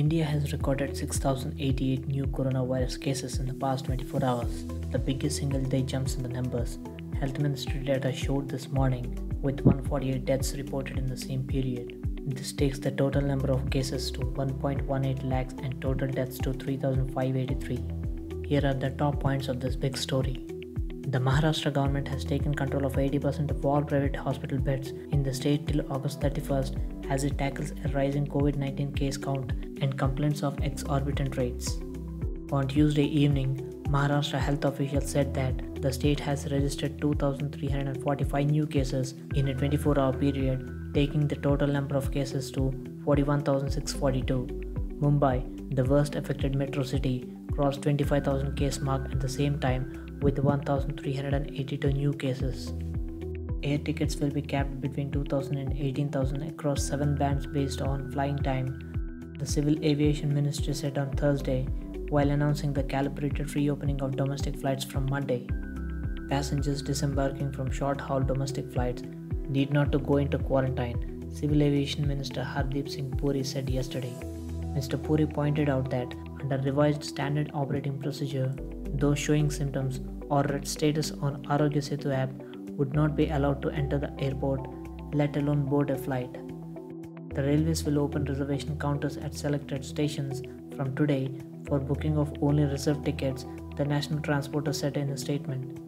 India has recorded 6,088 new coronavirus cases in the past 24 hours, the biggest single day jumps in the numbers. Health Ministry data showed this morning, with 148 deaths reported in the same period. This takes the total number of cases to 1.18 lakhs and total deaths to 3,583. Here are the top points of this big story. The Maharashtra government has taken control of 80% of all private hospital beds in the state till August 31st as it tackles a rising COVID 19 case count and complaints of exorbitant rates. On Tuesday evening, Maharashtra health officials said that the state has registered 2,345 new cases in a 24 hour period, taking the total number of cases to 41,642. Mumbai, the worst affected metro city, crossed 25,000 case mark at the same time with 1,382 new cases. Air tickets will be capped between 2,000 and 18,000 across seven bands based on flying time, the Civil Aviation Ministry said on Thursday while announcing the calibrated reopening of domestic flights from Monday. Passengers disembarking from short haul domestic flights need not to go into quarantine, Civil Aviation Minister Hardeep Singh Puri said yesterday. Mr. Puri pointed out that under revised standard operating procedure, those showing symptoms or red status on Aarogya Setu app would not be allowed to enter the airport, let alone board a flight. The railways will open reservation counters at selected stations from today for booking of only reserved tickets, the national transporter said in a statement.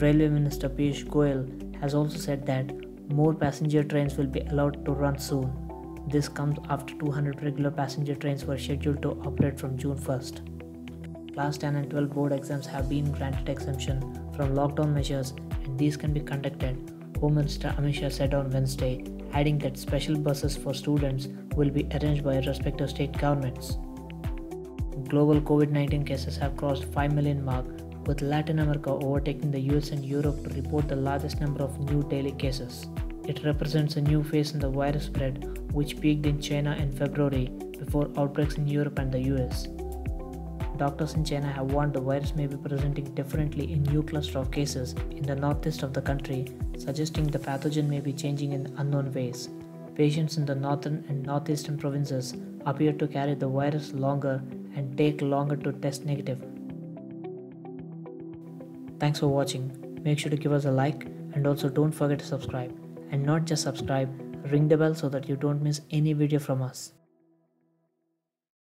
Railway Minister Piyush Goyal has also said that more passenger trains will be allowed to run soon. This comes after 200 regular passenger trains were scheduled to operate from June 1st. Class 10 and 12 board exams have been granted exemption from lockdown measures and these can be conducted, Home Minister Amit Shah said on Wednesday, adding that special buses for students will be arranged by respective state governments. Global COVID-19 cases have crossed 5 million mark with Latin America overtaking the US and Europe to report the largest number of new daily cases. It represents a new phase in the virus spread which peaked in China in February before outbreaks in Europe and the US. Doctors in China have warned the virus may be presenting differently in new cluster of cases in the northeast of the country, suggesting the pathogen may be changing in unknown ways. Patients in the northern and northeastern provinces appear to carry the virus longer and take longer to test negative. Thanks for watching. Make sure to give us a like and also don't forget to subscribe. And not just subscribe, ring the bell so that you don't miss any video from us.